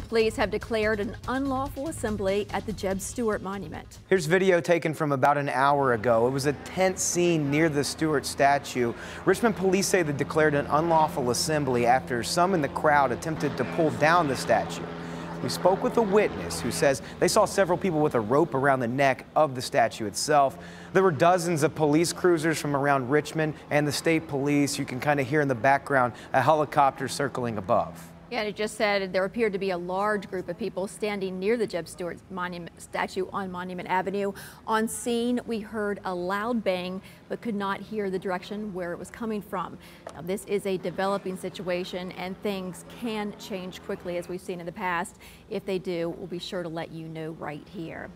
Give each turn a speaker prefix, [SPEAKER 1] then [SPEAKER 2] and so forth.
[SPEAKER 1] Police have declared an unlawful assembly at the Jeb Stuart Monument.
[SPEAKER 2] Here's video taken from about an hour ago. It was a tense scene near the Stuart statue. Richmond police say they declared an unlawful assembly after some in the crowd attempted to pull down the statue. We spoke with a witness who says they saw several people with a rope around the neck of the statue itself. There were dozens of police cruisers from around Richmond and the state police. You can kind of hear in the background a helicopter circling above.
[SPEAKER 1] Yeah, it just said there appeared to be a large group of people standing near the Jeb Stuart monument statue on Monument Avenue. On scene, we heard a loud bang, but could not hear the direction where it was coming from. Now, this is a developing situation, and things can change quickly, as we've seen in the past. If they do, we'll be sure to let you know right here.